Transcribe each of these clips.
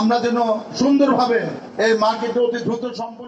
আমরা যেন সুন্দরভাবে এই মার্কেটে অতি দ্রুত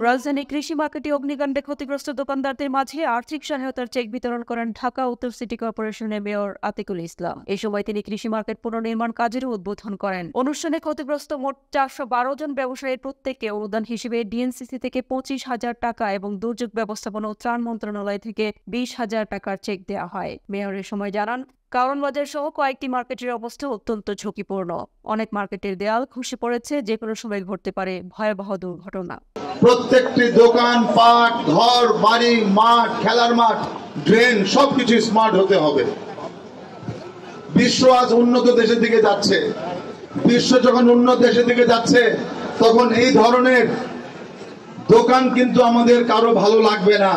রাজধানী কৃষি মার্কেটে অগ্নিকাণ্ডে ক্ষতিগ্রস্ত দোকানদারদের মাঝে আর্থিক সহায়তার চেক বিতরণ করেন ঢাকা উত্তর সিটি কর্পোরেশনের মেয়র আতিকুল ইসলাম। এই সময় তিনি কৃষি মার্কেট পুনর্নির্মাণ কাজেরও উদ্বোধন করেন। অনুষ্ঠানে ক্ষতিগ্রস্ত মোট চারশো বারো জন ব্যবসায়ীর প্রত্যেককে অনুদান হিসেবে ডিএনসিসি থেকে পঁচিশ হাজার টাকা এবং দুর্যোগ ব্যবস্থাপনা ও ত্রাণ মন্ত্রণালয় থেকে বিশ হাজার টাকার চেক দেওয়া হয়। মেয়রের সময় জানান কারণ বাজার সহ কয়েকটি মার্কেটের অবস্থা অত্যন্ত ঝুঁকিপূর্ণ। অনেক মার্কেটের দেয়াল খসে পড়েছে যে কোনো সময় ঘটতে পারে ভয়াবহ দুর্ঘটনা। প্রত্যেকটি দোকান, পাট, ঘর, বাড়ি, মাঠ, খেলার মাঠ, ড্রেন, সবকিছু স্মার্ট হতে হবে। বিশ্ব আজ উন্নত দেশের দিকে যাচ্ছে। বিশ্ব যখন উন্নত দেশের দিকে যাচ্ছে, তখন এই ধরনের দোকান কিন্তু আমাদের কারও ভালো লাগবে না।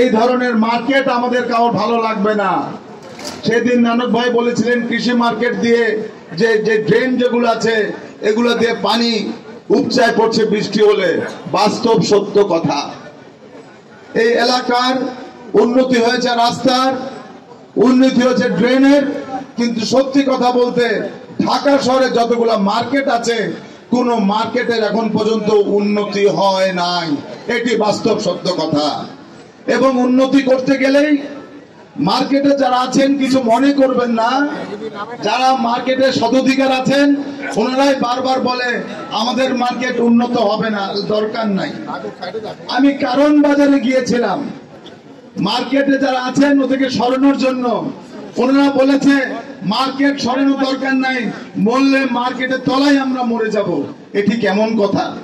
এই ধরনের মার্কেট আমাদের কারও ভালো লাগবে না। সেদিন নানক ভাই বলেছিলেন, কৃষি মার্কেট দিয়ে যে যে ড্রেন যেগুলো আছে, এগুলো দিয়ে পানি উপচায় পড়ছে বৃষ্টি হলে। বাস্তব সত্য কথা। এই এলাকার উন্নতি হয়েছে রাস্তার, উন্নতি হয়েছে ড্রেনের, কিন্তু সত্যি কথা বলতে ঢাকা শহরে যতগুলো মার্কেট আছে, কোন মার্কেটের এখন পর্যন্ত উন্নতি হয় নাই। এটি বাস্তব সত্য কথা। এবং উন্নতি করতে গেলেই মার্কেটে যারা আছেন, কিছু মনে করবেন না। যারা মার্কেটে সদধিকার আছেন, ওনারাই বারবার বলে, আমাদের মার্কেট উন্নত হবে না, দরকার নাই। আমি কারণ বাজারে গিয়েছিলাম। মার্কেটে যারা আছেন, ওদেরকে সরানোর জন্য ওনারা বলেছে, মার্কেট সরানোর দরকার নাই, মরলে মার্কেটের তলায় আমরা মরে যাব। এটি কেমন কথা।